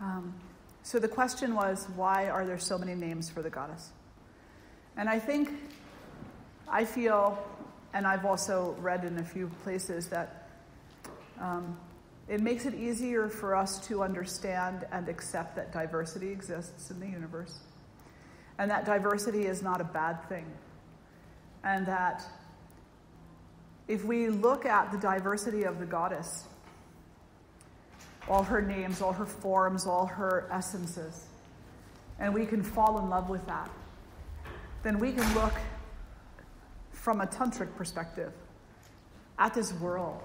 Um, so the question was, why are there so many names for the goddess? And I think, I feel, and I've also read in a few places that um, it makes it easier for us to understand and accept that diversity exists in the universe. And that diversity is not a bad thing. And that if we look at the diversity of the goddess, all her names, all her forms, all her essences, and we can fall in love with that, then we can look from a tantric perspective at this world,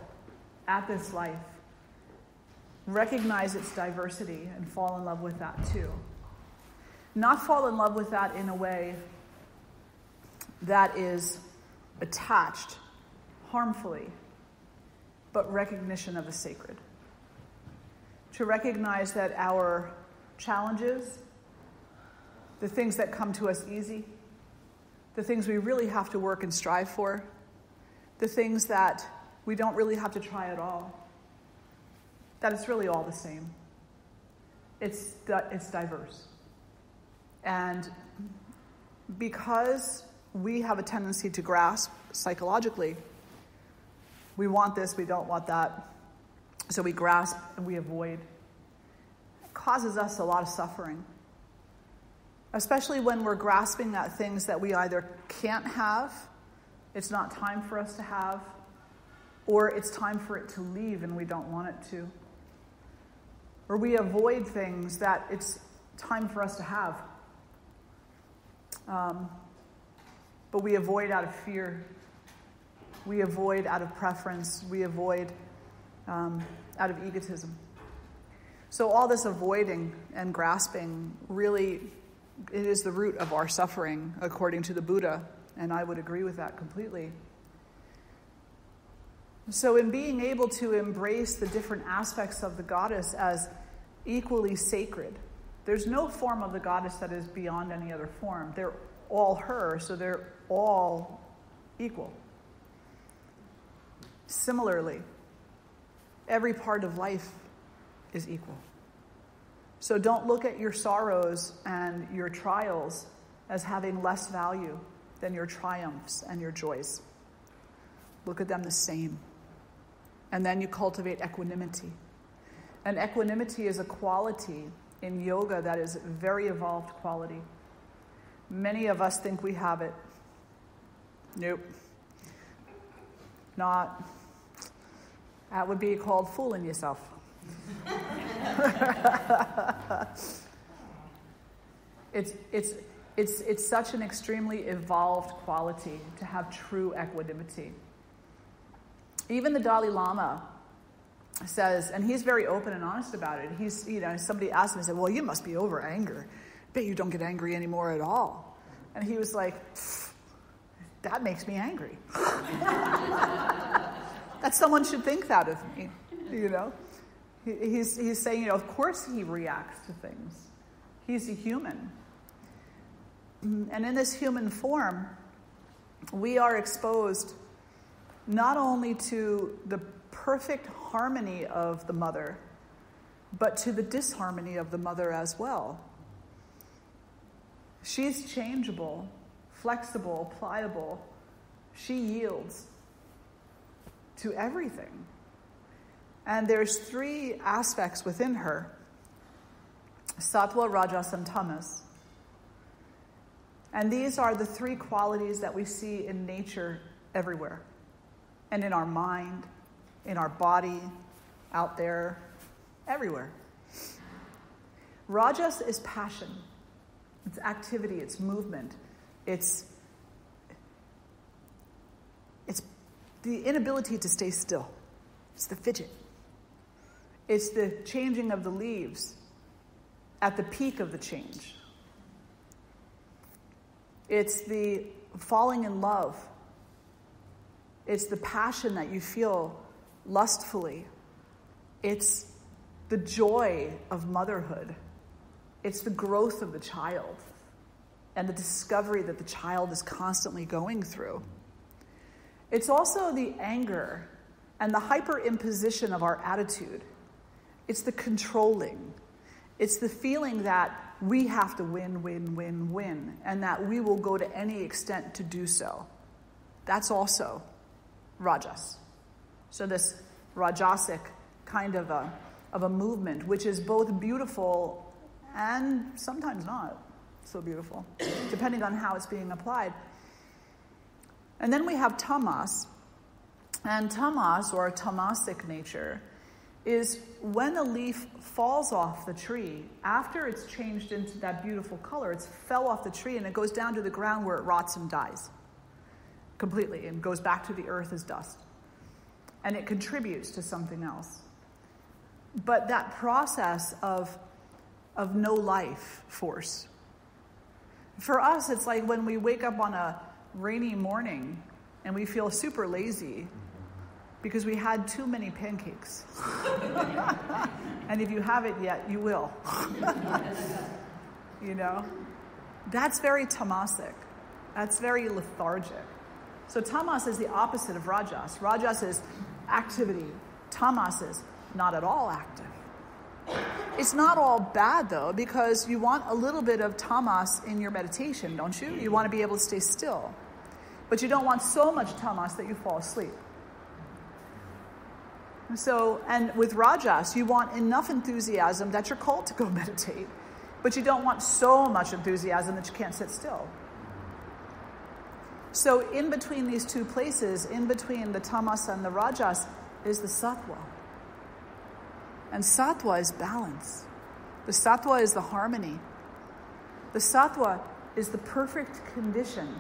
at this life, recognize its diversity, and fall in love with that too. Not fall in love with that in a way that is attached harmfully, but recognition of the sacred. To recognize that our challenges, the things that come to us easy, the things we really have to work and strive for, the things that we don't really have to try at all, that it's really all the same. It's, it's diverse. And because we have a tendency to grasp psychologically we want this, we don't want that. So we grasp and we avoid. It causes us a lot of suffering. Especially when we're grasping at things that we either can't have, it's not time for us to have, or it's time for it to leave and we don't want it to. Or we avoid things that it's time for us to have. Um, but we avoid out of fear we avoid out of preference, we avoid um, out of egotism. So, all this avoiding and grasping really it is the root of our suffering, according to the Buddha, and I would agree with that completely. So, in being able to embrace the different aspects of the goddess as equally sacred, there's no form of the goddess that is beyond any other form. They're all her, so they're all equal. Similarly, every part of life is equal. So don't look at your sorrows and your trials as having less value than your triumphs and your joys. Look at them the same. And then you cultivate equanimity. And equanimity is a quality in yoga that is a very evolved quality. Many of us think we have it. Nope. Not. That would be called fooling yourself. it's, it's, it's, it's such an extremely evolved quality to have true equanimity. Even the Dalai Lama says, and he's very open and honest about it. He's, you know, somebody asked him, he said, Well, you must be over anger. Bet you don't get angry anymore at all. And he was like, That makes me angry. that someone should think that of me, you know? He's, he's saying, you know, of course he reacts to things. He's a human. And in this human form, we are exposed not only to the perfect harmony of the mother, but to the disharmony of the mother as well. She's changeable, flexible, pliable. She yields to everything. And there's three aspects within her sattva, rajas, and tamas. And these are the three qualities that we see in nature everywhere and in our mind, in our body, out there, everywhere. Rajas is passion, it's activity, it's movement, it's the inability to stay still. It's the fidget. It's the changing of the leaves at the peak of the change. It's the falling in love. It's the passion that you feel lustfully. It's the joy of motherhood. It's the growth of the child and the discovery that the child is constantly going through. It's also the anger and the hyperimposition of our attitude. It's the controlling. It's the feeling that we have to win, win, win, win, and that we will go to any extent to do so. That's also rajas. So, this rajasic kind of a, of a movement, which is both beautiful and sometimes not so beautiful, depending on how it's being applied. And then we have tamas. And tamas, or tamasic nature, is when a leaf falls off the tree, after it's changed into that beautiful color, it's fell off the tree and it goes down to the ground where it rots and dies completely and goes back to the earth as dust. And it contributes to something else. But that process of, of no life force, for us, it's like when we wake up on a rainy morning and we feel super lazy because we had too many pancakes. and if you haven't yet, you will. you know? That's very tamasic. That's very lethargic. So tamas is the opposite of rajas. Rajas is activity. Tamas is not at all active. It's not all bad though, because you want a little bit of tamas in your meditation, don't you? You want to be able to stay still. But you don't want so much tamas that you fall asleep. So, and with rajas, you want enough enthusiasm that you're called to go meditate, but you don't want so much enthusiasm that you can't sit still. So, in between these two places, in between the tamas and the rajas, is the sattva. And sattva is balance. The sattva is the harmony. The sattva is the perfect condition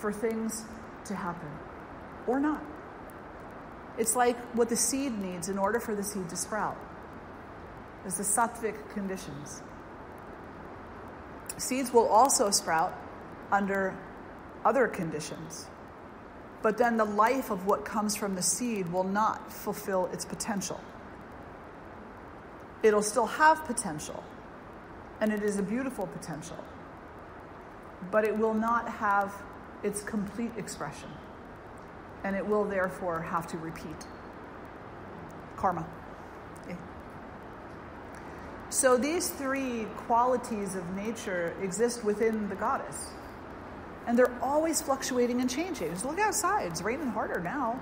for things to happen or not. It's like what the seed needs in order for the seed to sprout. Is the sattvic conditions. Seeds will also sprout under other conditions. But then the life of what comes from the seed will not fulfill its potential. It'll still have potential, and it is a beautiful potential, but it will not have its complete expression and it will therefore have to repeat. Karma. Okay. So these three qualities of nature exist within the goddess. And they're always fluctuating and changing. Just look outside. It's raining harder now.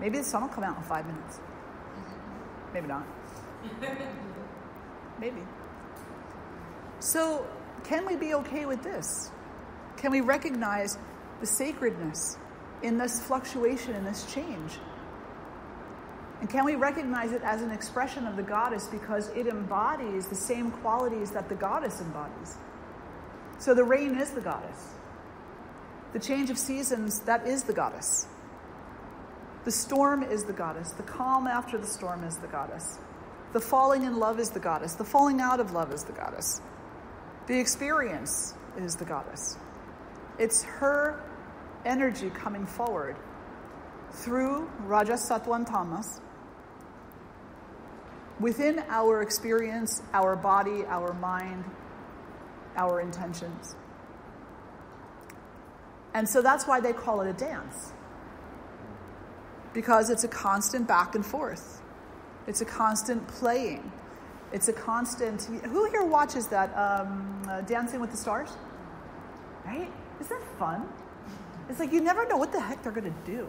Maybe the sun will come out in five minutes. Maybe not. Maybe. So, can we be okay with this? Can we recognize the sacredness in this fluctuation, in this change? And can we recognize it as an expression of the goddess because it embodies the same qualities that the goddess embodies? So the rain is the goddess. The change of seasons, that is the goddess. The storm is the goddess. The calm after the storm is the goddess. The falling in love is the goddess. The falling out of love is the goddess. The experience is the goddess. It's her energy coming forward through Raja Satwan Tamas within our experience, our body, our mind, our intentions. And so that's why they call it a dance. Because it's a constant back and forth. It's a constant playing. It's a constant. Who here watches that um, uh, Dancing with the Stars? Right? Isn't that fun? It's like you never know what the heck they're going to do.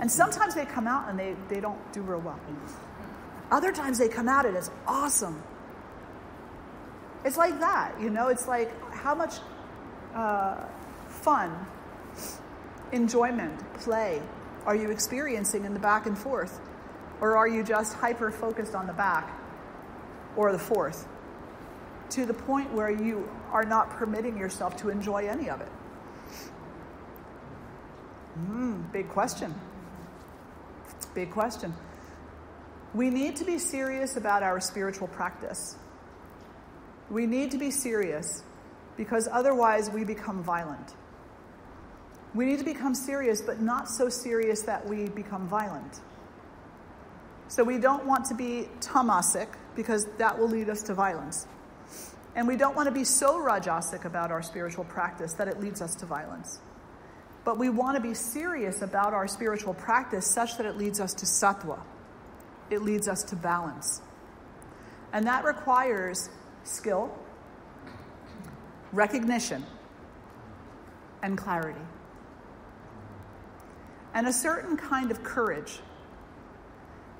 And sometimes they come out and they, they don't do real well. Other times they come out and it's awesome. It's like that, you know? It's like how much uh, fun, enjoyment, play are you experiencing in the back and forth? Or are you just hyper focused on the back or the forth to the point where you are not permitting yourself to enjoy any of it? Mm, big question. Big question. We need to be serious about our spiritual practice. We need to be serious because otherwise we become violent. We need to become serious, but not so serious that we become violent. So we don't want to be tamasic because that will lead us to violence. And we don't want to be so rajasic about our spiritual practice that it leads us to violence. But we want to be serious about our spiritual practice such that it leads us to sattva. It leads us to balance. And that requires skill, recognition, and clarity. And a certain kind of courage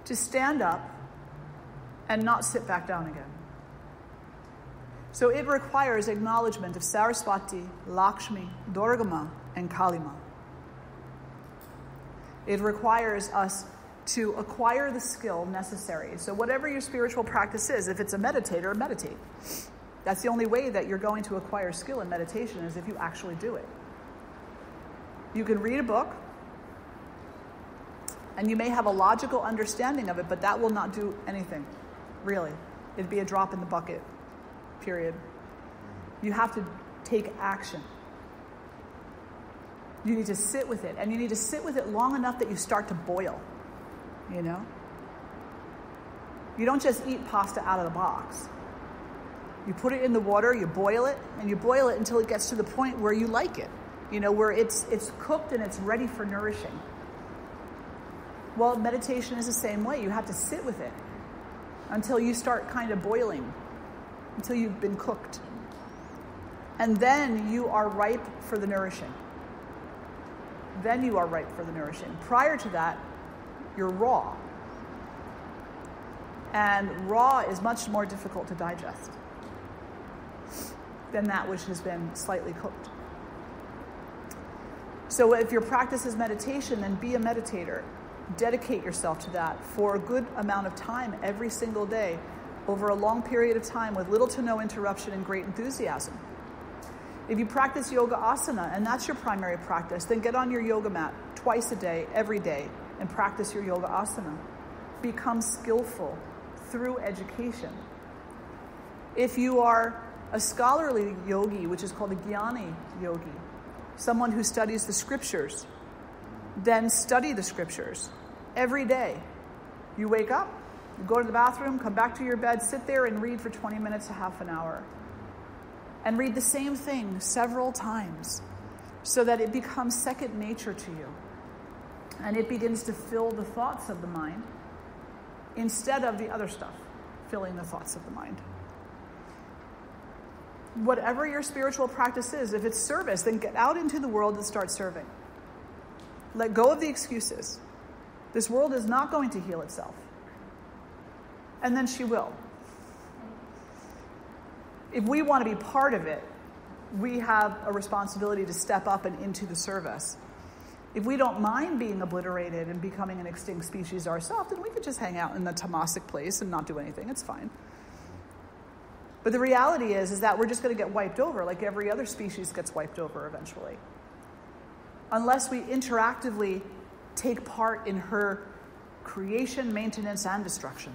to stand up and not sit back down again. So it requires acknowledgement of Saraswati, Lakshmi, Durga Ma, and Kali Ma. It requires us to acquire the skill necessary. So, whatever your spiritual practice is, if it's a meditator, meditate. That's the only way that you're going to acquire skill in meditation is if you actually do it. You can read a book, and you may have a logical understanding of it, but that will not do anything, really. It'd be a drop in the bucket, period. You have to take action. You need to sit with it, and you need to sit with it long enough that you start to boil, you know? You don't just eat pasta out of the box. You put it in the water, you boil it, and you boil it until it gets to the point where you like it, you know, where it's, it's cooked and it's ready for nourishing. Well, meditation is the same way. You have to sit with it until you start kind of boiling, until you've been cooked. And then you are ripe for the nourishing then you are ripe for the nourishing. Prior to that, you're raw. And raw is much more difficult to digest than that which has been slightly cooked. So, if your practice is meditation, then be a meditator. Dedicate yourself to that for a good amount of time every single day over a long period of time with little to no interruption and great enthusiasm. If you practice yoga asana and that's your primary practice, then get on your yoga mat twice a day, every day, and practice your yoga asana. Become skillful through education. If you are a scholarly yogi, which is called a jnani yogi, someone who studies the scriptures, then study the scriptures every day. You wake up, you go to the bathroom, come back to your bed, sit there and read for 20 minutes to half an hour and read the same thing several times so that it becomes second nature to you. And it begins to fill the thoughts of the mind instead of the other stuff filling the thoughts of the mind. Whatever your spiritual practice is, if it's service, then get out into the world and start serving. Let go of the excuses. This world is not going to heal itself. And then she will if we want to be part of it, we have a responsibility to step up and into the service. If we don't mind being obliterated and becoming an extinct species ourselves, then we could just hang out in the tamasic place and not do anything. It's fine. But the reality is, is that we're just going to get wiped over like every other species gets wiped over eventually. Unless we interactively take part in her creation, maintenance, and destruction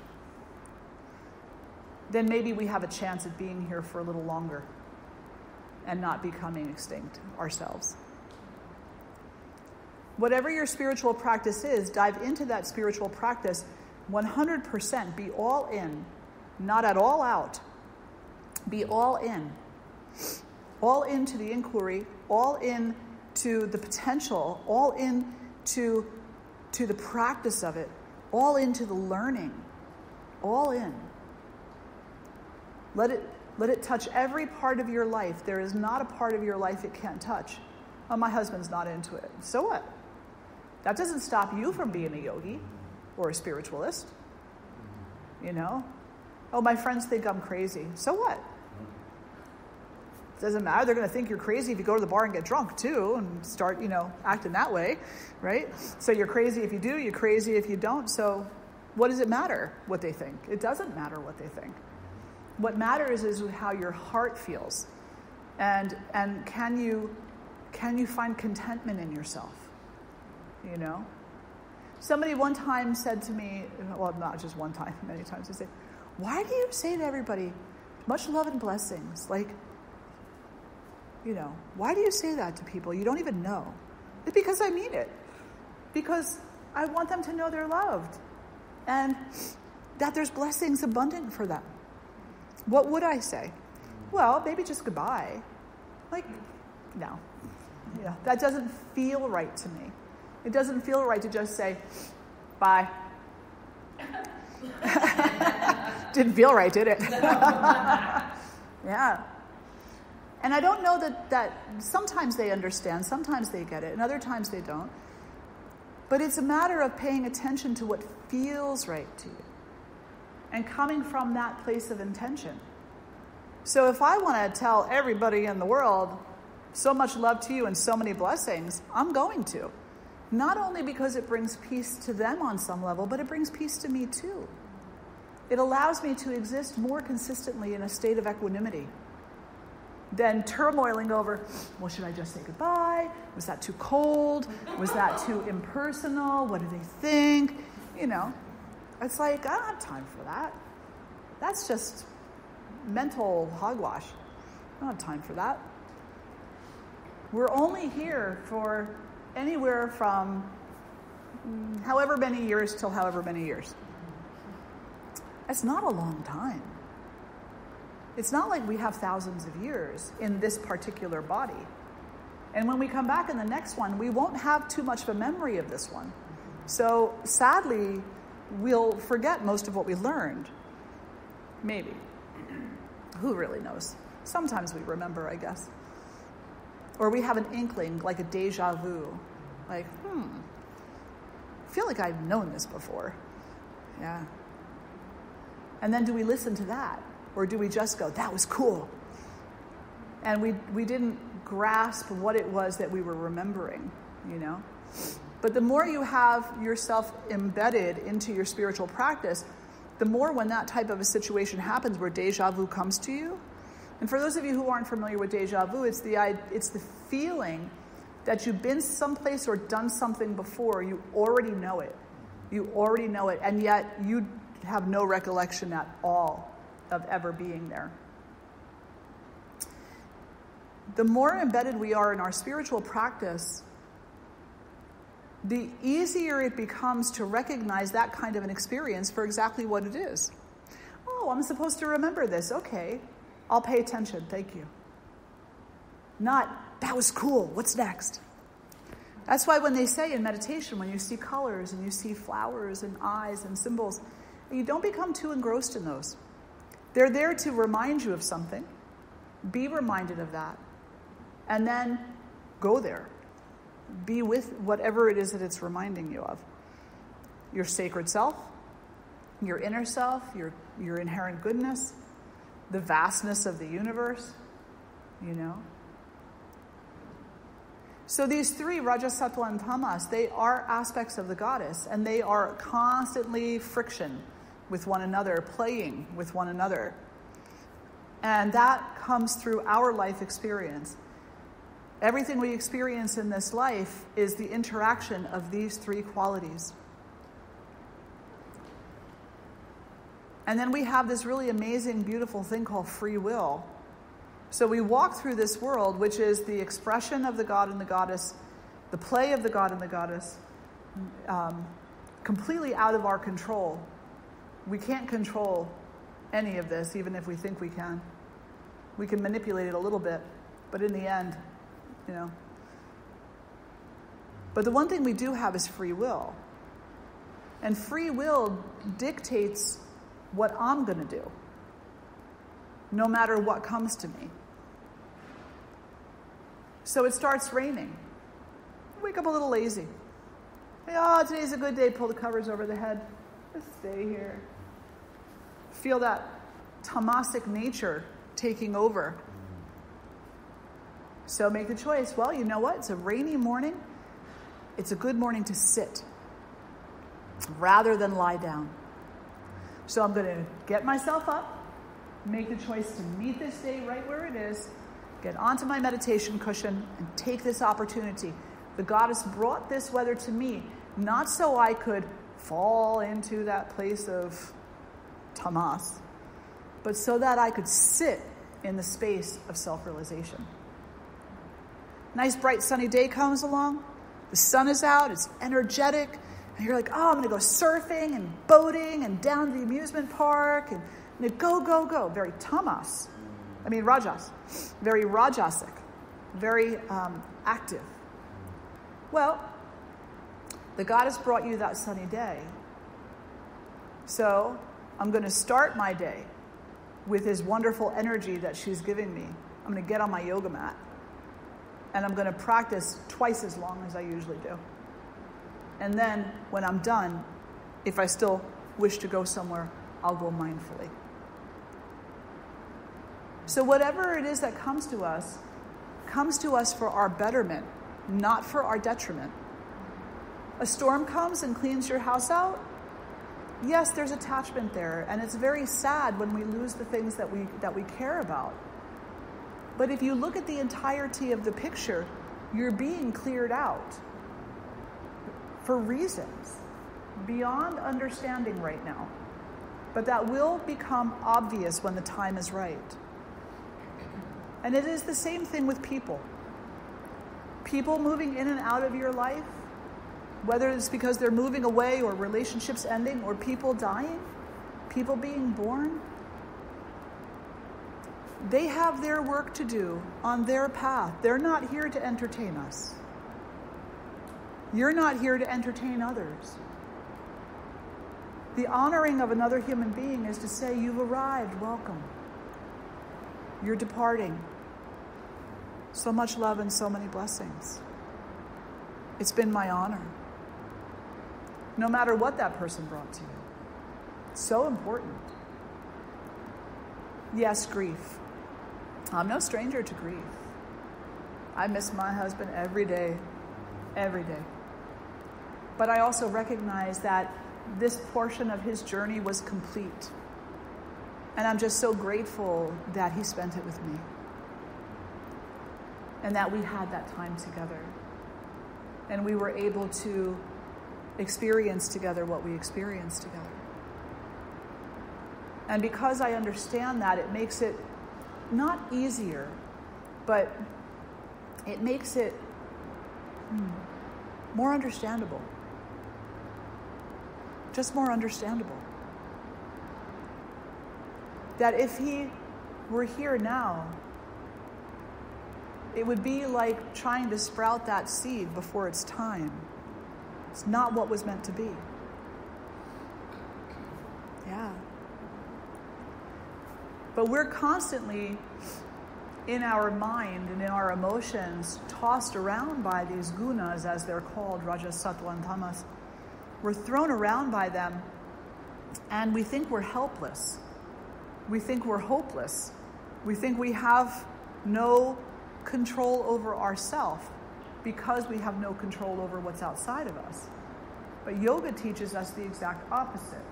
then maybe we have a chance at being here for a little longer and not becoming extinct ourselves. Whatever your spiritual practice is, dive into that spiritual practice 100%. Be all in, not at all out. Be all in. All into the inquiry, all in to the potential, all in to, to the practice of it, all into the learning, all in. Let it, let it touch every part of your life. There is not a part of your life it can't touch. Oh, my husband's not into it. So what? That doesn't stop you from being a yogi or a spiritualist. You know? Oh, my friends think I'm crazy. So what? Doesn't matter. They're going to think you're crazy if you go to the bar and get drunk too and start, you know, acting that way, right? So you're crazy if you do, you're crazy if you don't. So what does it matter what they think? It doesn't matter what they think. What matters is how your heart feels. And, and can, you, can you find contentment in yourself? You know? Somebody one time said to me, well, not just one time, many times, they say, Why do you say to everybody, much love and blessings? Like, you know, why do you say that to people you don't even know? It's because I mean it. Because I want them to know they're loved and that there's blessings abundant for them. What would I say? Well, maybe just goodbye. Like, no. Yeah, that doesn't feel right to me. It doesn't feel right to just say, bye. Didn't feel right, did it? yeah. And I don't know that, that sometimes they understand, sometimes they get it, and other times they don't. But it's a matter of paying attention to what feels right to you and coming from that place of intention. So if I want to tell everybody in the world so much love to you and so many blessings, I'm going to. Not only because it brings peace to them on some level, but it brings peace to me too. It allows me to exist more consistently in a state of equanimity than turmoiling over, well, should I just say goodbye? Was that too cold? Was that too impersonal? What do they think? You know, it's like, I don't have time for that. That's just mental hogwash. I don't have time for that. We're only here for anywhere from however many years till however many years. That's not a long time. It's not like we have thousands of years in this particular body. And when we come back in the next one, we won't have too much of a memory of this one. So sadly, we'll forget most of what we learned. Maybe. Who really knows? Sometimes we remember, I guess. Or we have an inkling, like a deja vu. Like, hmm, I feel like I've known this before. Yeah. And then do we listen to that? Or do we just go, that was cool? And we, we didn't grasp what it was that we were remembering, you know? But the more you have yourself embedded into your spiritual practice, the more when that type of a situation happens where deja vu comes to you. And for those of you who aren't familiar with deja vu, it's the, it's the feeling that you've been someplace or done something before, you already know it. You already know it, and yet you have no recollection at all of ever being there. The more embedded we are in our spiritual practice, the easier it becomes to recognize that kind of an experience for exactly what it is. Oh, I'm supposed to remember this. Okay, I'll pay attention. Thank you. Not, that was cool. What's next? That's why when they say in meditation, when you see colors and you see flowers and eyes and symbols, you don't become too engrossed in those. They're there to remind you of something. Be reminded of that. And then go there. Be with whatever it is that it's reminding you of your sacred self, your inner self, your, your inherent goodness, the vastness of the universe, you know. So these three, Rajas, Sattva, and Tamas, they are aspects of the goddess, and they are constantly friction with one another, playing with one another. And that comes through our life experience. Everything we experience in this life is the interaction of these three qualities. And then we have this really amazing, beautiful thing called free will. So we walk through this world, which is the expression of the God and the goddess, the play of the God and the goddess, um, completely out of our control. We can't control any of this, even if we think we can. We can manipulate it a little bit, but in the end, you know. But the one thing we do have is free will. And free will dictates what I'm going to do, no matter what comes to me. So it starts raining. I wake up a little lazy. Oh, today's a good day. Pull the covers over the head. Just stay here feel that tamasic nature taking over. So make the choice. Well, you know what? It's a rainy morning. It's a good morning to sit rather than lie down. So I'm going to get myself up, make the choice to meet this day right where it is, get onto my meditation cushion, and take this opportunity. The goddess brought this weather to me, not so I could fall into that place of tamas, but so that I could sit in the space of self realization. Nice bright sunny day comes along, the sun is out, it's energetic, and you're like, oh, I'm gonna go surfing and boating and down to the amusement park and, and go, go, go. Very tamas. I mean, rajas. Very rajasic, very um, active. Well, the goddess brought you that sunny day. So I'm going to start my day with this wonderful energy that she's giving me. I'm going to get on my yoga mat and I'm going to practice twice as long as I usually do. And then when I'm done, if I still wish to go somewhere, I'll go mindfully. So, whatever it is that comes to us, comes to us for our betterment, not for our detriment. A storm comes and cleans your house out. Yes, there's attachment there, and it's very sad when we lose the things that we, that we care about. But if you look at the entirety of the picture, you're being cleared out for reasons beyond understanding right now. But that will become obvious when the time is right. And it is the same thing with people. People moving in and out of your life, whether it's because they're moving away or relationships ending or people dying, people being born, they have their work to do on their path. They're not here to entertain us. You're not here to entertain others. The honoring of another human being is to say, You've arrived, welcome. You're departing. So much love and so many blessings. It's been my honor. No matter what that person brought to you. So important. Yes, grief. I'm no stranger to grief. I miss my husband every day, every day. But I also recognize that this portion of his journey was complete. And I'm just so grateful that he spent it with me and that we had that time together. And we were able to experience together what we experienced together. And because I understand that, it makes it not easier, but it makes it hmm, more understandable. Just more understandable. That if he were here now, it would be like trying to sprout that seed before its time. It's not what was meant to be. Yeah. But we're constantly in our mind and in our emotions tossed around by these gunas, as they're called, rajas, sattva, and tamas. We're thrown around by them and we think we're helpless. We think we're hopeless. We think we have no control over ourself because we have no control over what's outside of us. But yoga teaches us the exact opposite.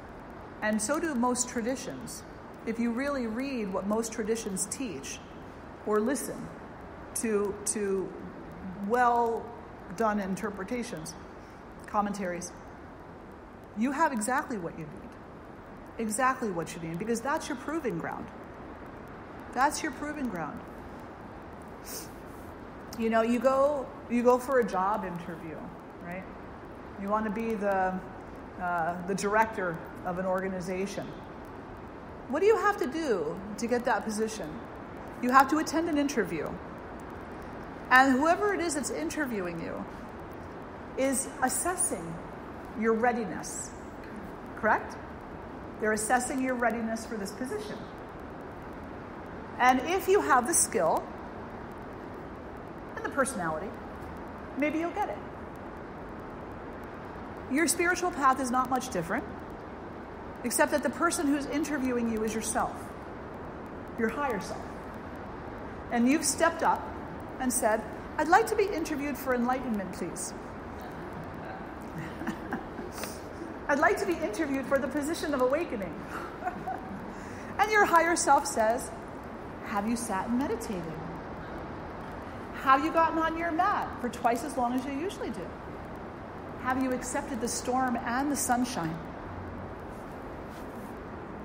And so do most traditions if you really read what most traditions teach or listen to, to well done interpretations, commentaries, you have exactly what you need. Exactly what you need, because that's your proving ground. That's your proving ground. You know, you go you go for a job interview, right? You want to be the uh, the director of an organization what do you have to do to get that position? You have to attend an interview. And whoever it is that's interviewing you is assessing your readiness. Correct? They're assessing your readiness for this position. And if you have the skill and the personality, maybe you'll get it. Your spiritual path is not much different except that the person who's interviewing you is yourself, your higher self. And you've stepped up and said, I'd like to be interviewed for enlightenment, please. I'd like to be interviewed for the position of awakening. and your higher self says, Have you sat and meditated? Have you gotten on your mat for twice as long as you usually do? Have you accepted the storm and the sunshine?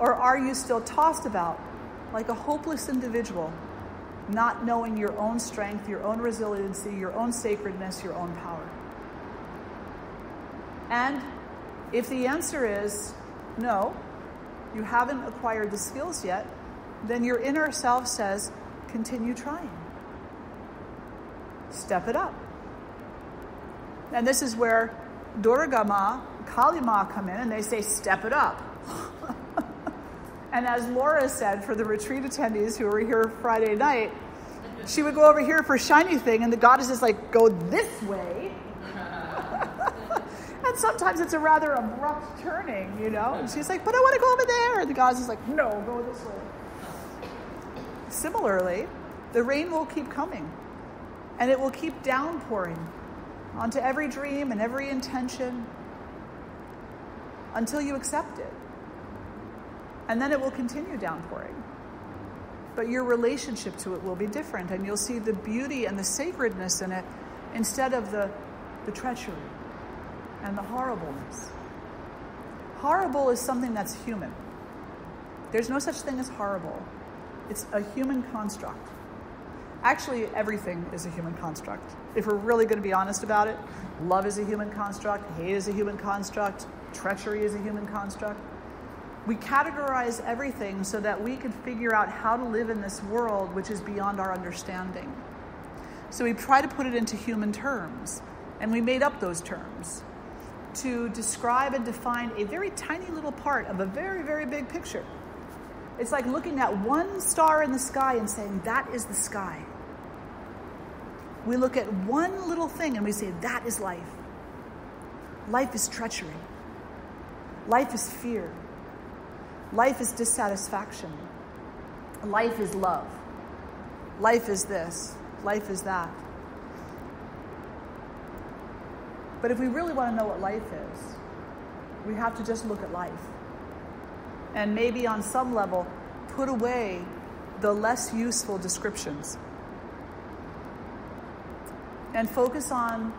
Or are you still tossed about like a hopeless individual, not knowing your own strength, your own resiliency, your own sacredness, your own power? And if the answer is no, you haven't acquired the skills yet, then your inner self says, continue trying. Step it up. And this is where Durga Ma, Kali Ma come in and they say, step it up. And as Laura said, for the retreat attendees who were here Friday night, she would go over here for shiny thing, and the goddess is like, go this way. and sometimes it's a rather abrupt turning, you know? And she's like, but I want to go over there. And the goddess is like, no, go this way. Similarly, the rain will keep coming, and it will keep downpouring onto every dream and every intention until you accept it. And then it will continue downpouring. But your relationship to it will be different, and you'll see the beauty and the sacredness in it instead of the, the treachery and the horribleness. Horrible is something that's human. There's no such thing as horrible, it's a human construct. Actually, everything is a human construct. If we're really going to be honest about it, love is a human construct, hate is a human construct, treachery is a human construct. We categorize everything so that we can figure out how to live in this world which is beyond our understanding. So we try to put it into human terms, and we made up those terms to describe and define a very tiny little part of a very, very big picture. It's like looking at one star in the sky and saying, That is the sky. We look at one little thing and we say, That is life. Life is treachery. Life is fear. Life is dissatisfaction. Life is love. Life is this. Life is that. But if we really want to know what life is, we have to just look at life. And maybe on some level, put away the less useful descriptions. And focus on,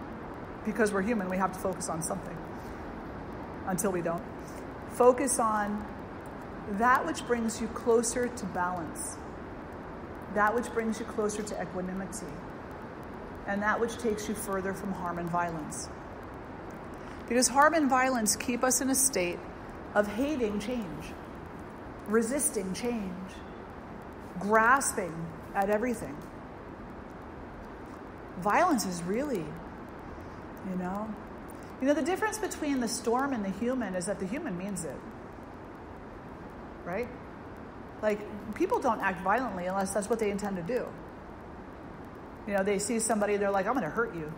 because we're human, we have to focus on something until we don't. Focus on that which brings you closer to balance, that which brings you closer to equanimity, and that which takes you further from harm and violence. Because harm and violence keep us in a state of hating change, resisting change, grasping at everything. Violence is really, you know, you know, the difference between the storm and the human is that the human means it. Right? Like, people don't act violently unless that's what they intend to do. You know, they see somebody, they're like, I'm going to hurt you.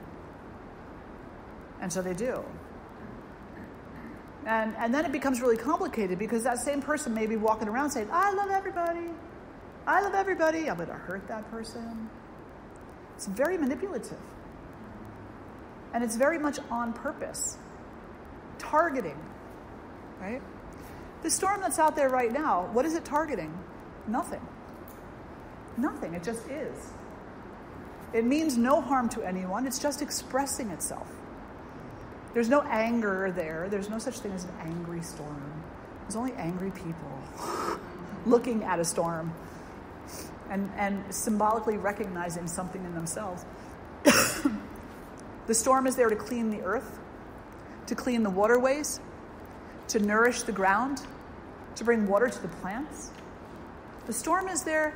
And so they do. And, and then it becomes really complicated because that same person may be walking around saying, I love everybody. I love everybody. I'm going to hurt that person. It's very manipulative. And it's very much on purpose, targeting, right? The storm that's out there right now, what is it targeting? Nothing. Nothing. It just is. It means no harm to anyone, it's just expressing itself. There's no anger there. There's no such thing as an angry storm. There's only angry people looking at a storm and, and symbolically recognizing something in themselves. The storm is there to clean the earth, to clean the waterways, to nourish the ground, to bring water to the plants. The storm is there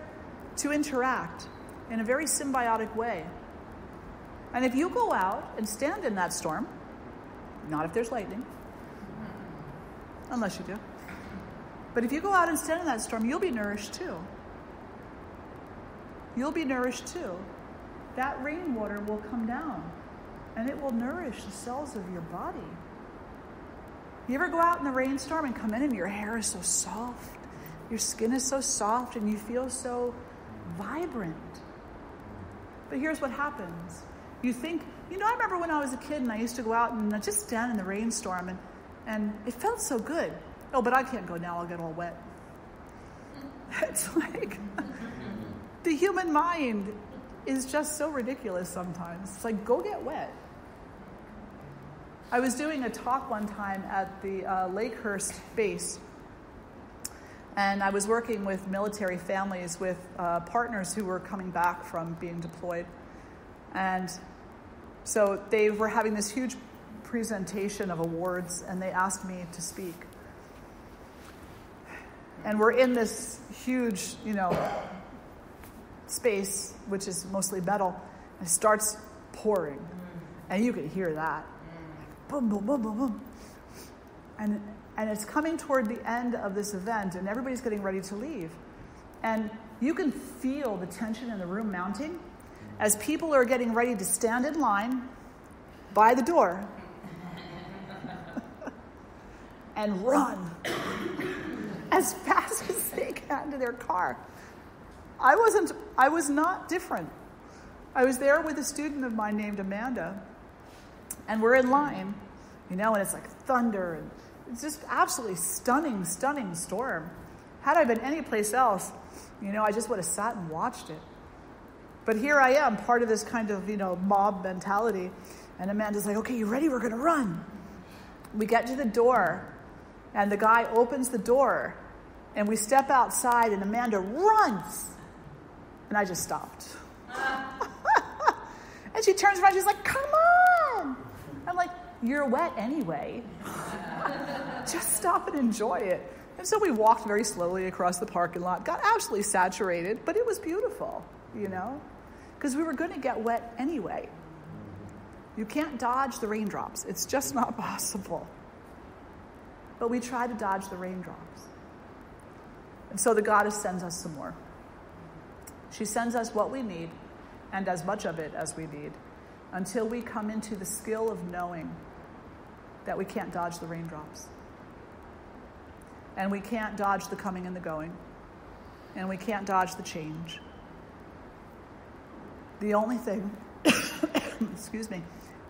to interact in a very symbiotic way. And if you go out and stand in that storm, not if there's lightning, unless you do, but if you go out and stand in that storm, you'll be nourished too. You'll be nourished too. That rainwater will come down and it will nourish the cells of your body. You ever go out in the rainstorm and come in and your hair is so soft, your skin is so soft, and you feel so vibrant? But here's what happens. You think, you know, I remember when I was a kid and I used to go out and just stand in the rainstorm and, and it felt so good. Oh, but I can't go now, I'll get all wet. It's like the human mind is just so ridiculous sometimes. It's like, go get wet. I was doing a talk one time at the uh, Lakehurst base, and I was working with military families with uh, partners who were coming back from being deployed. And so they were having this huge presentation of awards, and they asked me to speak. And we're in this huge, you know, space, which is mostly metal, and it starts pouring. And you can hear that. Boom, boom, boom, boom, boom. And, And it's coming toward the end of this event, and everybody's getting ready to leave. And you can feel the tension in the room mounting as people are getting ready to stand in line by the door and run as fast as they can to their car. I wasn't, I was not different. I was there with a student of mine named Amanda, and we're in line, you know, and it's like thunder, and it's just absolutely stunning, stunning storm. Had I been anyplace else, you know, I just would have sat and watched it. But here I am, part of this kind of, you know, mob mentality. And Amanda's like, okay, you ready? We're going to run. We get to the door, and the guy opens the door, and we step outside, and Amanda runs. And I just stopped. and she turns around, she's like, come on. You're wet anyway. just stop and enjoy it. And so we walked very slowly across the parking lot, got absolutely saturated, but it was beautiful, you know, because we were going to get wet anyway. You can't dodge the raindrops, it's just not possible. But we try to dodge the raindrops. And so the goddess sends us some more. She sends us what we need and as much of it as we need until we come into the skill of knowing that we can't dodge the raindrops. And we can't dodge the coming and the going. And we can't dodge the change. The only thing, excuse me,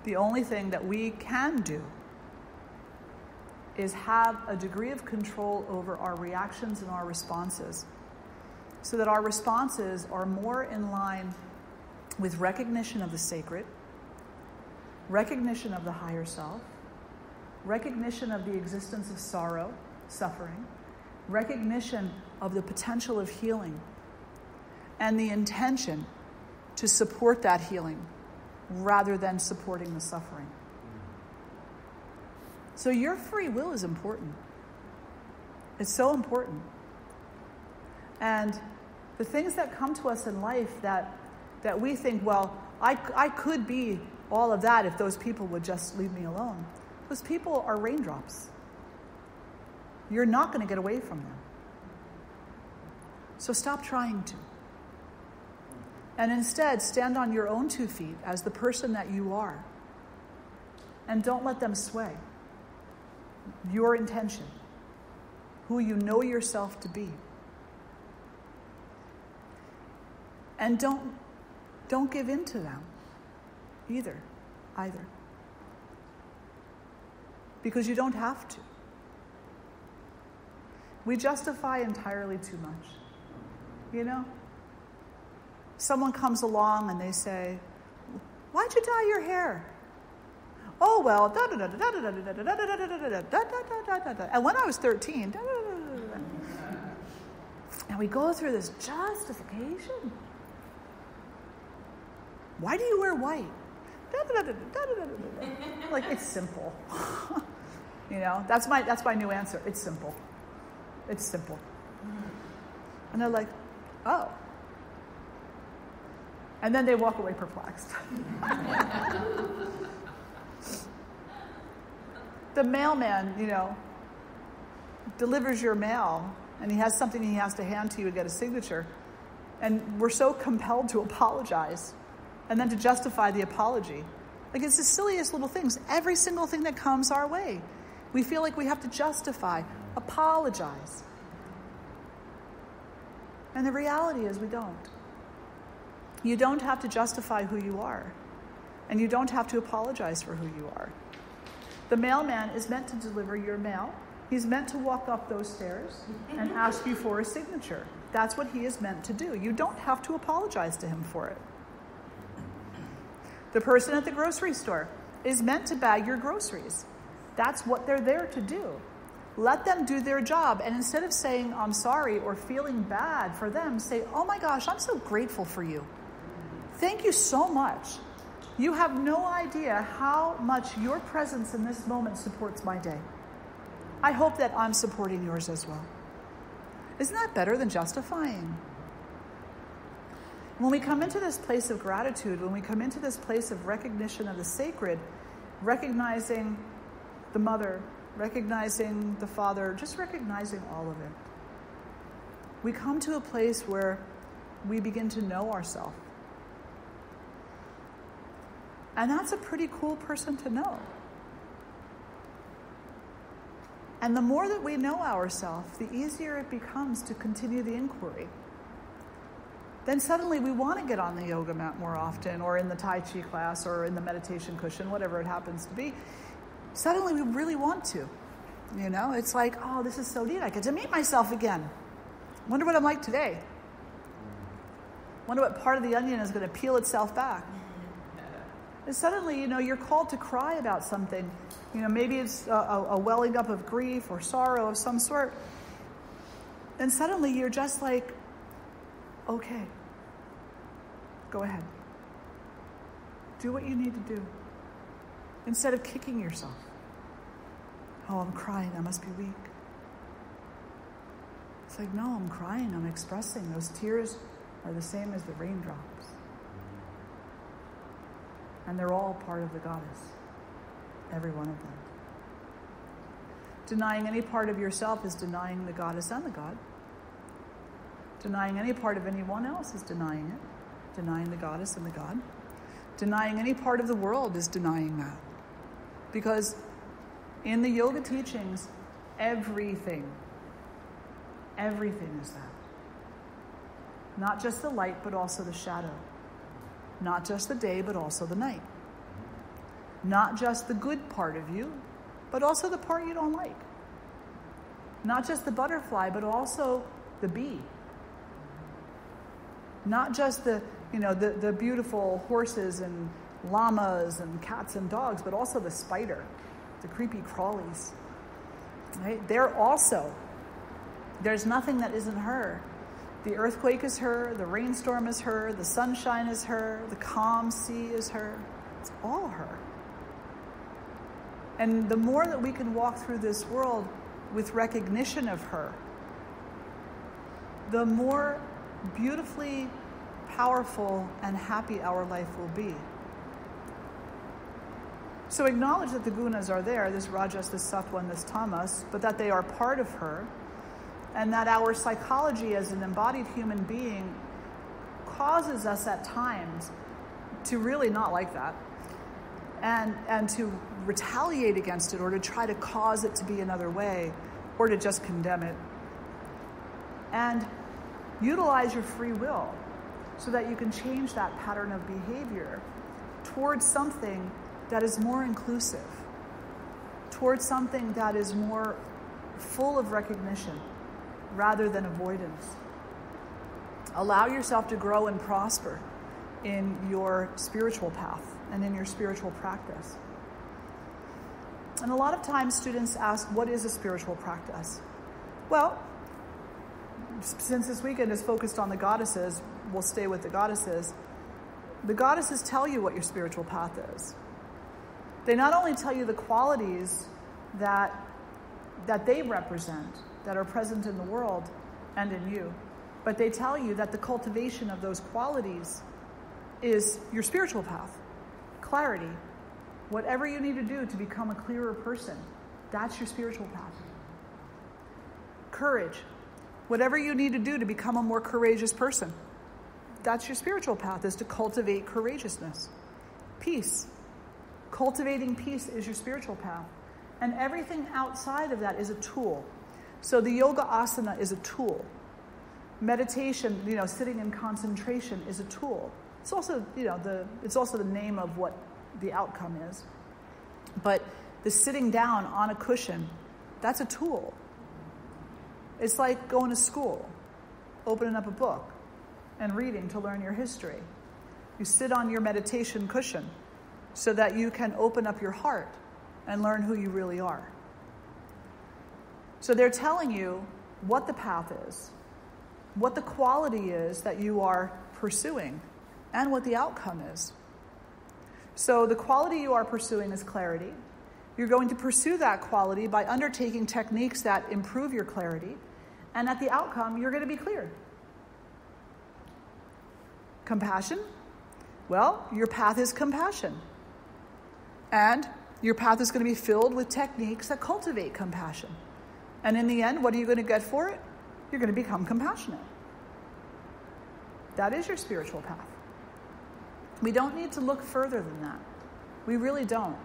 the only thing that we can do is have a degree of control over our reactions and our responses so that our responses are more in line with recognition of the sacred, recognition of the higher self, recognition of the existence of sorrow, suffering, recognition of the potential of healing, and the intention to support that healing rather than supporting the suffering. So, your free will is important. It's so important. And the things that come to us in life that, that we think, well, I, I could be all of that if those people would just leave me alone. Those people are raindrops. You're not going to get away from them. So stop trying to. And instead, stand on your own two feet as the person that you are. And don't let them sway. Your intention, who you know yourself to be. And don't, don't give in to them either, either. Because you don't have to. We justify entirely too much. You know? Someone comes along and they say, Why'd you dye your hair? Oh, well, da da da da da da da da da da da da da da da da And when I was 13, and we go through this justification. Why do you wear white? Like it's simple. you know, that's my that's my new answer. It's simple. It's simple. And they're like, oh. And then they walk away perplexed. the mailman, you know, delivers your mail and he has something he has to hand to you to get a signature. And we're so compelled to apologize and then to justify the apology. Like it's the silliest little things. Every single thing that comes our way, we feel like we have to justify, apologize. And the reality is, we don't. You don't have to justify who you are, and you don't have to apologize for who you are. The mailman is meant to deliver your mail. He's meant to walk up those stairs and ask you for a signature. That's what he is meant to do. You don't have to apologize to him for it. The person at the grocery store is meant to bag your groceries. That's what they're there to do. Let them do their job. And instead of saying, I'm sorry, or feeling bad for them, say, Oh my gosh, I'm so grateful for you. Thank you so much. You have no idea how much your presence in this moment supports my day. I hope that I'm supporting yours as well. Isn't that better than justifying? When we come into this place of gratitude, when we come into this place of recognition of the sacred, recognizing the mother, recognizing the Father, just recognizing all of it. We come to a place where we begin to know ourselves. And that's a pretty cool person to know. And the more that we know ourselves, the easier it becomes to continue the inquiry. Then suddenly we want to get on the yoga mat more often, or in the Tai Chi class, or in the meditation cushion, whatever it happens to be. Suddenly we really want to. You know, it's like, oh, this is so neat. I get to meet myself again. Wonder what I'm like today. Wonder what part of the onion is going to peel itself back. And suddenly, you know, you're called to cry about something. You know, maybe it's a, a, welling up of grief or sorrow of some sort. And suddenly you're just like, okay, go ahead. Do what you need to do. Instead of kicking yourself. Oh, I'm crying. I must be weak. It's like, no, I'm crying. I'm expressing. Those tears are the same as the raindrops. And they're all part of the goddess, every one of them. Denying any part of yourself is denying the goddess and the god. Denying any part of anyone else is denying it, denying the goddess and the god. Denying any part of the world is denying that. Because in the yoga teachings, everything, everything is that. Not just the light, but also the shadow. Not just the day, but also the night. Not just the good part of you, but also the part you don't like. Not just the butterfly, but also the bee. Not just the, you know, the, the beautiful horses and llamas and cats and dogs, but also the spider the creepy crawlies. Right? They're also, there's nothing that isn't her. The earthquake is her, the rainstorm is her, the sunshine is her, the calm sea is her. It's all her. And the more that we can walk through this world with recognition of her, the more beautifully powerful and happy our life will be. So acknowledge that the gunas are there, this rajas, this sattva, and this tamas, but that they are part of her, and that our psychology as an embodied human being causes us at times to really not like that and, and to retaliate against it or to try to cause it to be another way or to just condemn it. And utilize your free will so that you can change that pattern of behavior towards something that is more inclusive, towards something that is more full of recognition rather than avoidance. Allow yourself to grow and prosper in your spiritual path and in your spiritual practice. And a lot of times students ask, What is a spiritual practice? Well, since this weekend is focused on the goddesses, we'll stay with the goddesses. The goddesses tell you what your spiritual path is. They not only tell you the qualities that, that they represent, that are present in the world and in you, but they tell you that the cultivation of those qualities is your spiritual path, clarity. Whatever you need to do to become a clearer person, that's your spiritual path. Courage. Whatever you need to do to become a more courageous person, that's your spiritual path, is to cultivate courageousness. Peace. Cultivating peace is your spiritual path. And everything outside of that is a tool. So the yoga asana is a tool. Meditation, you know, sitting in concentration is a tool. It's also, you know, the it's also the name of what the outcome is. But the sitting down on a cushion, that's a tool. It's like going to school, opening up a book and reading to learn your history. You sit on your meditation cushion so that you can open up your heart and learn who you really are. So they're telling you what the path is, what the quality is that you are pursuing, and what the outcome is. So the quality you are pursuing is clarity. You're going to pursue that quality by undertaking techniques that improve your clarity, and at the outcome, you're going to be clear. Compassion? Well, your path is compassion. And Your path is going to be filled with techniques that cultivate compassion. And in the end, what are you going to get for it? You're going to become compassionate. That is your spiritual path. We don't need to look further than that. We really don't.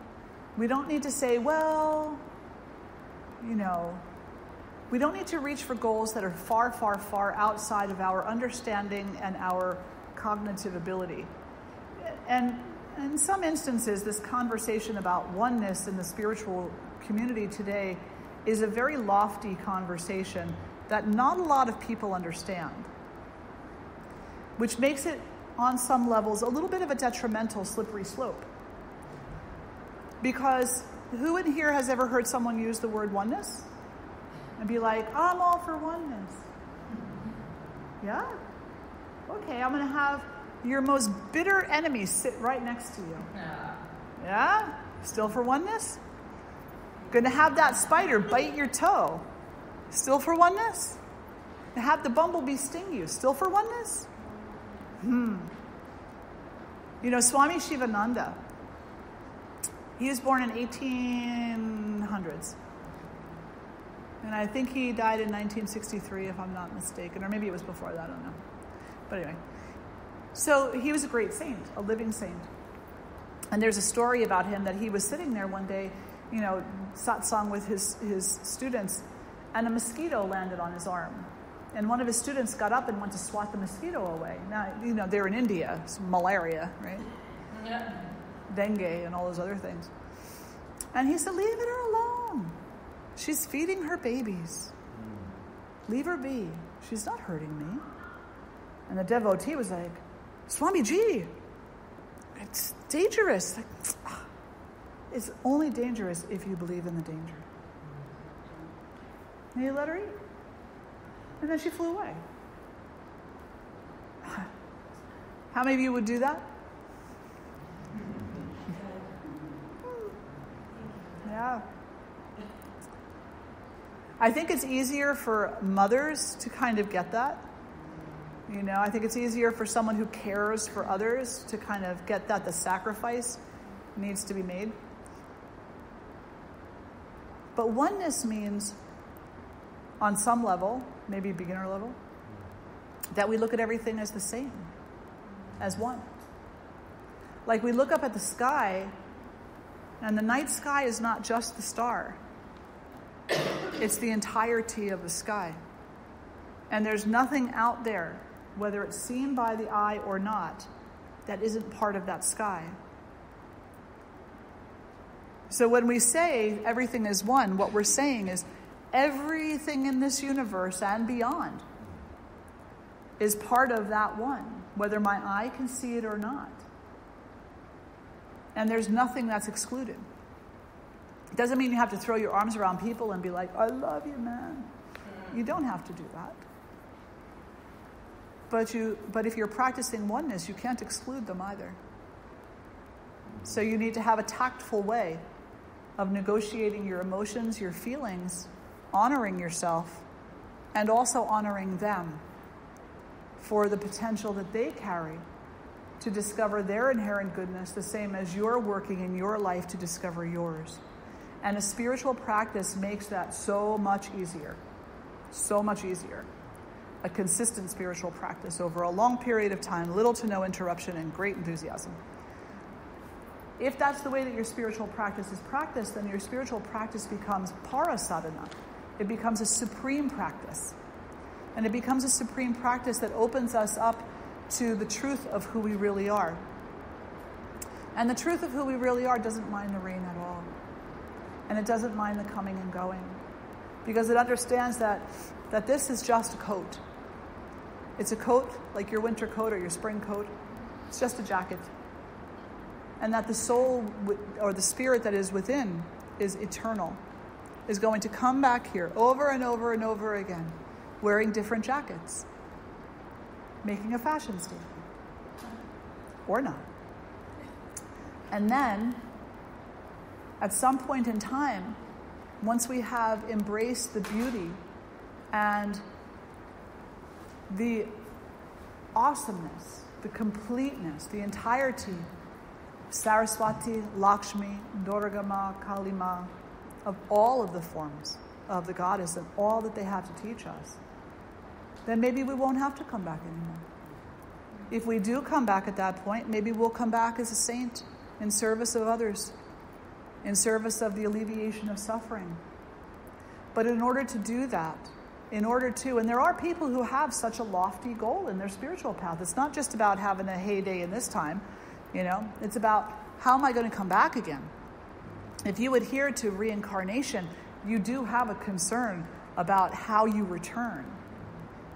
We don't need to say, well, you know, we don't need to reach for goals that are far, far, far outside of our understanding and our cognitive ability. And in some instances, this conversation about oneness in the spiritual community today is a very lofty conversation that not a lot of people understand, which makes it, on some levels, a little bit of a detrimental slippery slope. Because who in here has ever heard someone use the word oneness? And be like, I'm all for oneness. Yeah? Okay, I'm going to have your most bitter enemy sit right next to you. Yeah? Still for oneness? Going to have that spider bite your toe. Still for oneness? To have the bumblebee sting you. Still for oneness? Hmm. You know, Swami Shivananda, he was born in 1800s. And I think he died in 1963, if I'm not mistaken, or maybe it was before that, I don't know. But anyway, so he was a great saint, a living saint. And there's a story about him that he was sitting there one day, you know, satsang with his, his students, and a mosquito landed on his arm. And one of his students got up and went to swat the mosquito away. Now, you know, they're in India, it's malaria, right? Yeah. Dengue and all those other things. And he said, Leave it alone. She's feeding her babies. Hmm. Leave her be. She's not hurting me. And the devotee was like, Swamiji, it's dangerous. Like, it's only dangerous if you believe in the danger. And he let her eat. And then she flew away. How many of you would do that? Yeah. I think it's easier for mothers to kind of get that you know, I think it's easier for someone who cares for others to kind of get that the sacrifice needs to be made. But oneness means, on some level, maybe beginner level, that we look at everything as the same, as one. Like we look up at the sky, and the night sky is not just the star, it's the entirety of the sky. And there's nothing out there whether it's seen by the eye or not, that isn't part of that sky. So when we say everything is one, what we're saying is everything in this universe and beyond is part of that one, whether my eye can see it or not. And there's nothing that's excluded. It doesn't mean you have to throw your arms around people and be like, I love you, man. You don't have to do that. But, you, but if you're practicing oneness, you can't exclude them either. So you need to have a tactful way of negotiating your emotions, your feelings, honoring yourself, and also honoring them for the potential that they carry to discover their inherent goodness, the same as you're working in your life to discover yours. And a spiritual practice makes that so much easier. So much easier a consistent spiritual practice over a long period of time, little to no interruption, and great enthusiasm. If that's the way that your spiritual practice is practiced, then your spiritual practice becomes parasadhana. It becomes a supreme practice. And it becomes a supreme practice that opens us up to the truth of who we really are. And the truth of who we really are doesn't mind the rain at all. And it doesn't mind the coming and going. Because it understands that, that this is just a coat. It's a coat like your winter coat or your spring coat. It's just a jacket. And that the soul or the spirit that is within is eternal, is going to come back here over and over and over again, wearing different jackets, making a fashion statement. Or not. And then, at some point in time, once we have embraced the beauty and the awesomeness, the completeness, the entirety Saraswati, Lakshmi, Durga Ma, Kalima, of all of the forms of the goddess and all that they have to teach us, then maybe we won't have to come back anymore. If we do come back at that point, maybe we'll come back as a saint in service of others, in service of the alleviation of suffering. But in order to do that, in order to, and there are people who have such a lofty goal in their spiritual path. It's not just about having a heyday in this time, you know, it's about how am I going to come back again? If you adhere to reincarnation, you do have a concern about how you return.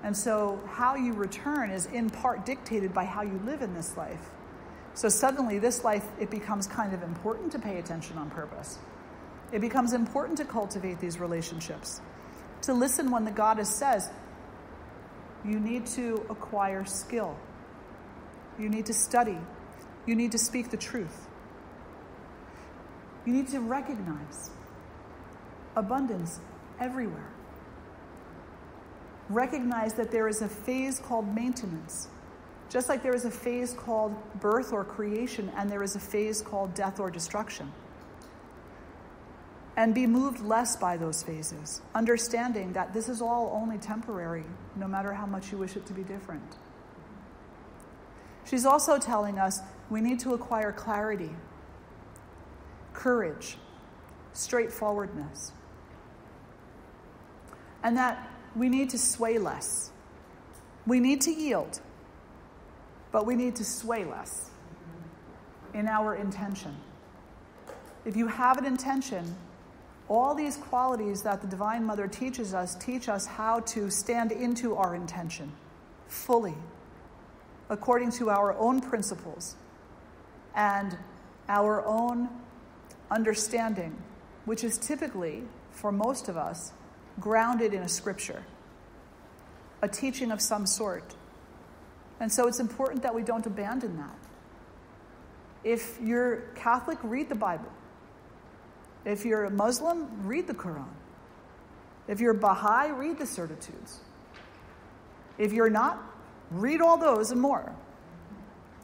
And so, how you return is in part dictated by how you live in this life. So, suddenly, this life, it becomes kind of important to pay attention on purpose. It becomes important to cultivate these relationships, to listen when the goddess says, You need to acquire skill, you need to study, you need to speak the truth, you need to recognize abundance everywhere recognize that there is a phase called maintenance. Just like there is a phase called birth or creation, and there is a phase called death or destruction. And be moved less by those phases, understanding that this is all only temporary, no matter how much you wish it to be different. She's also telling us we need to acquire clarity, courage, straightforwardness. And that we need to sway less. We need to yield, but we need to sway less in our intention. If you have an intention, all these qualities that the Divine Mother teaches us teach us how to stand into our intention fully, according to our own principles and our own understanding, which is typically, for most of us, grounded in a scripture, a teaching of some sort. And so it's important that we don't abandon that. If you're Catholic, read the Bible. If you're a Muslim, read the Quran. If you're Baha'i, read the Certitudes. If you're not, read all those and more.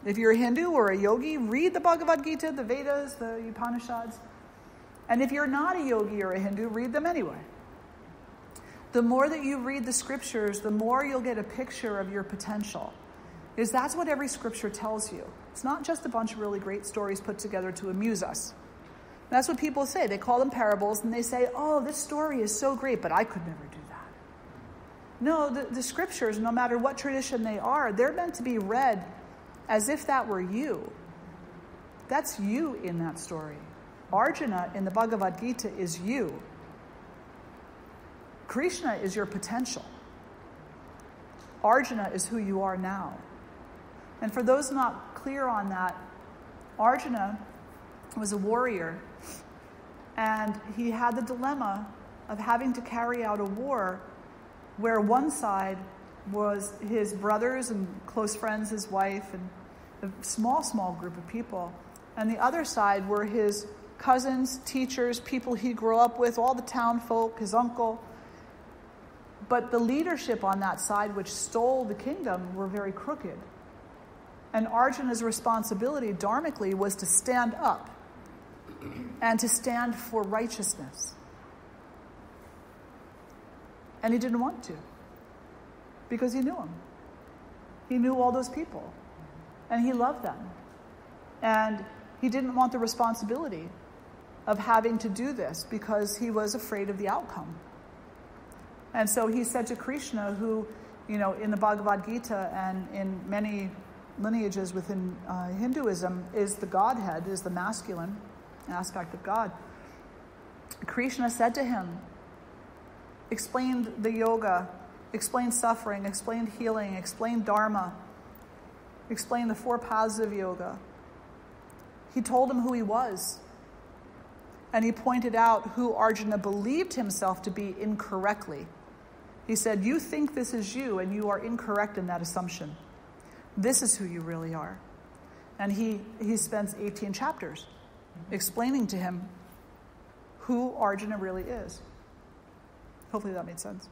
If you're a Hindu or a yogi, read the Bhagavad Gita, the Vedas, the Upanishads. And if you're not a yogi or a Hindu, read them anyway the more that you read the scriptures, the more you'll get a picture of your potential. Because that's what every scripture tells you. It's not just a bunch of really great stories put together to amuse us. That's what people say. They call them parables and they say, oh, this story is so great, but I could never do that. No, the, the scriptures, no matter what tradition they are, they're meant to be read as if that were you. That's you in that story. Arjuna in the Bhagavad Gita is you. Krishna is your potential. Arjuna is who you are now. And for those not clear on that, Arjuna was a warrior and he had the dilemma of having to carry out a war where one side was his brothers and close friends, his wife, and a small, small group of people. And the other side were his cousins, teachers, people he grew up with, all the town folk, his uncle. But the leadership on that side, which stole the kingdom, were very crooked. And Arjuna's responsibility, dharmically, was to stand up and to stand for righteousness. And he didn't want to because he knew them. He knew all those people and he loved them. And he didn't want the responsibility of having to do this because he was afraid of the outcome. And so he said to Krishna, who, you know, in the Bhagavad Gita and in many lineages within uh, Hinduism is the Godhead, is the masculine aspect of God. Krishna said to him, explained the yoga, explained suffering, explained healing, explained dharma, explained the four paths of yoga. He told him who he was. And he pointed out who Arjuna believed himself to be incorrectly. He said, You think this is you, and you are incorrect in that assumption. This is who you really are. And he, he spends 18 chapters explaining to him who Arjuna really is. Hopefully that made sense.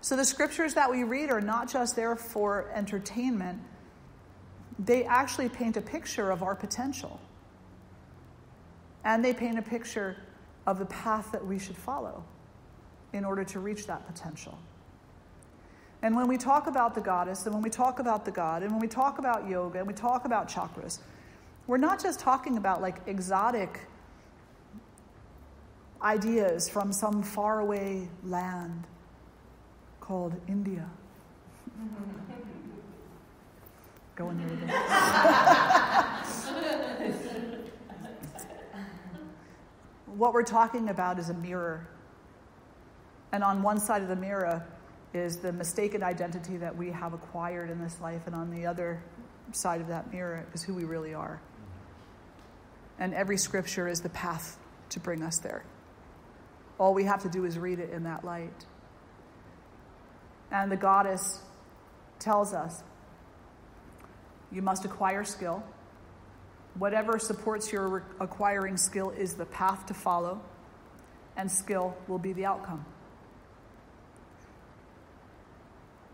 So the scriptures that we read are not just there for entertainment, they actually paint a picture of our potential. And they paint a picture of the path that we should follow in order to reach that potential. And when we talk about the goddess, and when we talk about the god, and when we talk about yoga, and we talk about chakras, we're not just talking about like exotic ideas from some faraway land called India. Going there with what we're talking about is a mirror. And on one side of the mirror is the mistaken identity that we have acquired in this life, and on the other side of that mirror is who we really are. And every scripture is the path to bring us there. All we have to do is read it in that light. And the goddess tells us you must acquire skill. Whatever supports your acquiring skill is the path to follow, and skill will be the outcome.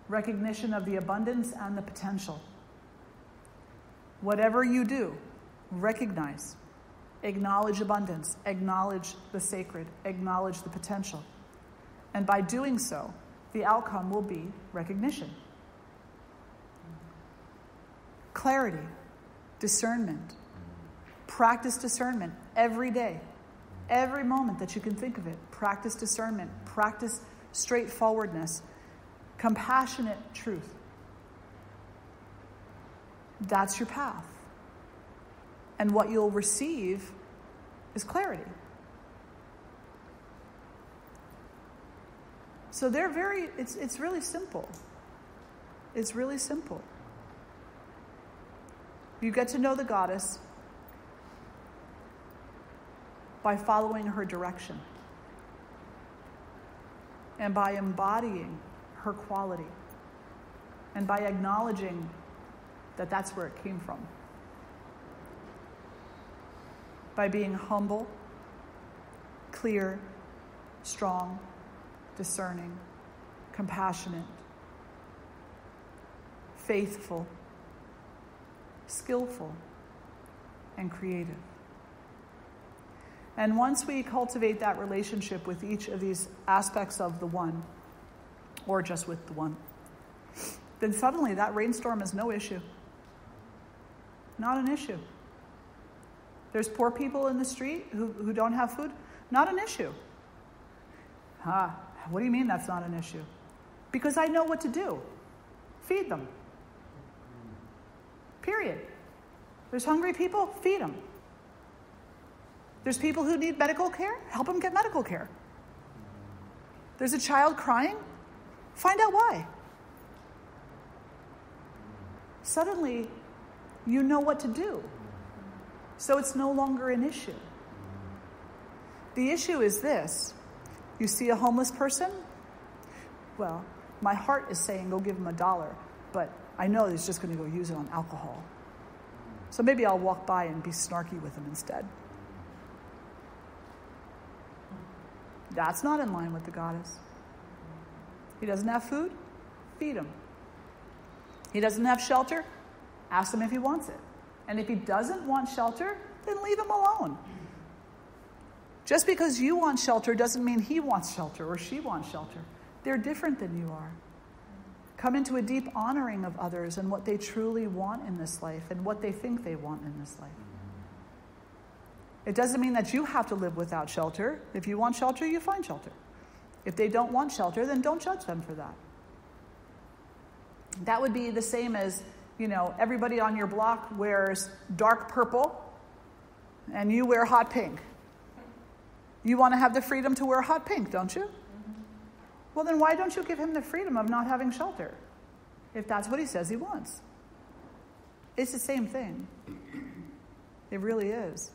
Recognition of the abundance and the potential. Whatever you do, recognize, acknowledge abundance, acknowledge the sacred, acknowledge the potential. And by doing so, the outcome will be recognition, clarity, discernment Practice discernment every day, every moment that you can think of it. Practice discernment, practice straightforwardness, compassionate truth. That's your path. And what you'll receive is clarity. So they're very, it's, it's really simple. It's really simple. You get to know the goddess, by following her direction and by embodying her quality and by acknowledging that that's where it came from. By being humble, clear, strong, discerning, compassionate, faithful, skillful, and creative. And once we cultivate that relationship with each of these aspects of the one, or just with the one, then suddenly that rainstorm is no issue. Not an issue. There's poor people in the street who, who don't have food. Not an issue. Huh? What do you mean that's not an issue? Because I know what to do feed them. Period. There's hungry people, feed them. There's people who need medical care, help them get medical care. There's a child crying, find out why. Suddenly, you know what to do. So it's no longer an issue. The issue is this you see a homeless person? Well, my heart is saying go give him a dollar, but I know he's just going to go use it on alcohol. So maybe I'll walk by and be snarky with him instead. That's not in line with the goddess. He doesn't have food? Feed him. He doesn't have shelter? Ask him if he wants it. And if he doesn't want shelter, then leave him alone. Just because you want shelter doesn't mean he wants shelter or she wants shelter. They're different than you are. Come into a deep honoring of others and what they truly want in this life and what they think they want in this life. It doesn't mean that you have to live without shelter. If you want shelter, you find shelter. If they don't want shelter, then don't judge them for that. That would be the same as, you know, everybody on your block wears dark purple and you wear hot pink. You want to have the freedom to wear hot pink, don't you? Mm-hmm. Well, then why don't you give him the freedom of not having shelter if that's what he says he wants? It's the same thing. It really is.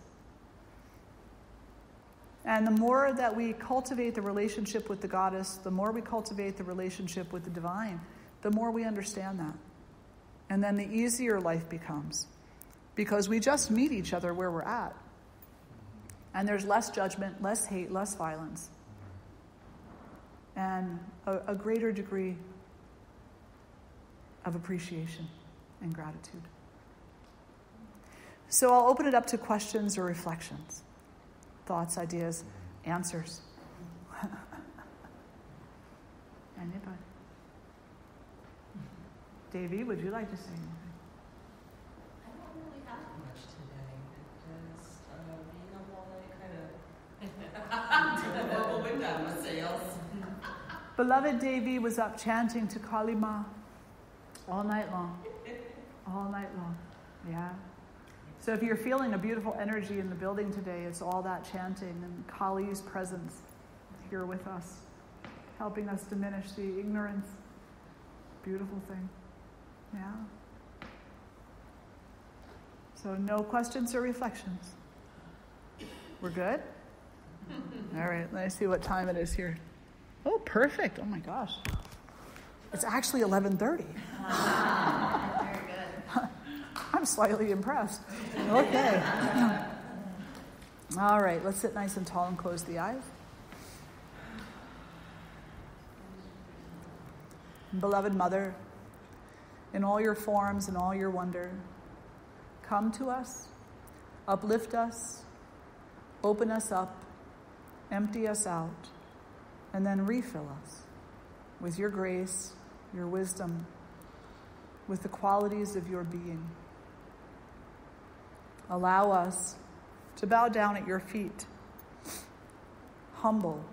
And the more that we cultivate the relationship with the goddess, the more we cultivate the relationship with the divine, the more we understand that. And then the easier life becomes because we just meet each other where we're at. And there's less judgment, less hate, less violence, and a, a greater degree of appreciation and gratitude. So I'll open it up to questions or reflections, thoughts, ideas, answers. Anybody? Davy, would you like to say anything? I don't really have much today. Just uh, being up all night, kind of doing a verbal window sales. Beloved Davy was up chanting to Kali Ma all night long. All night long. Yeah. So if you're feeling a beautiful energy in the building today, it's all that chanting and Kali's presence here with us, helping us diminish the ignorance. Beautiful thing. Yeah. So no questions or reflections. We're good? All right, let me see what time it is here. Oh, perfect. Oh my gosh. It's actually 11:30. Very good. I'm slightly impressed. Okay. All right, let's sit nice and tall and close the eyes. Beloved Mother, in all your forms and all your wonder, come to us, uplift us, open us up, empty us out, and then refill us with your grace, your wisdom, with the qualities of your being. Allow us to bow down at your feet, humble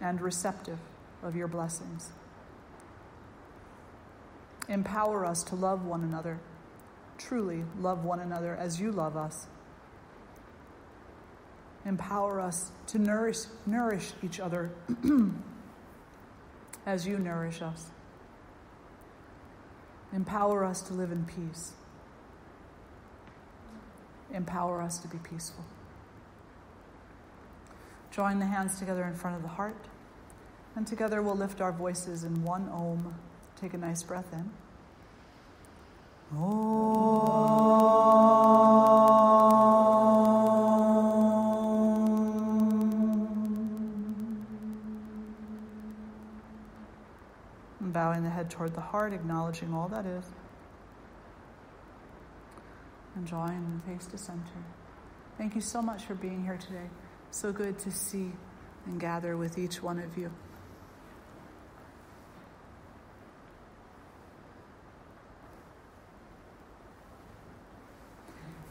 and receptive of your blessings. Empower us to love one another, truly love one another as you love us. Empower us to nourish, nourish each other as you nourish us. Empower us to live in peace. Empower us to be peaceful. Drawing the hands together in front of the heart. And together we'll lift our voices in one om. Take a nice breath in. And bowing the head toward the heart, acknowledging all that is. Enjoy and drawing the face center. Thank you so much for being here today. So good to see and gather with each one of you.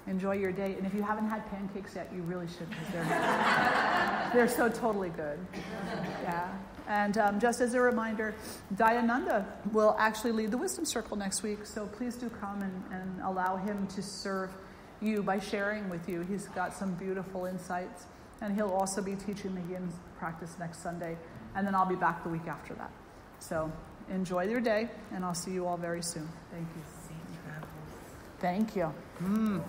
Enjoy your day. And if you haven't had pancakes yet, you really should because they're, they're so totally good. Yeah. And um, just as a reminder, Dayananda will actually lead the Wisdom Circle next week. So please do come and, and allow him to serve you by sharing with you. He's got some beautiful insights. And he'll also be teaching the yin practice next Sunday. And then I'll be back the week after that. So enjoy your day, and I'll see you all very soon. Thank you. Thank you. Mm.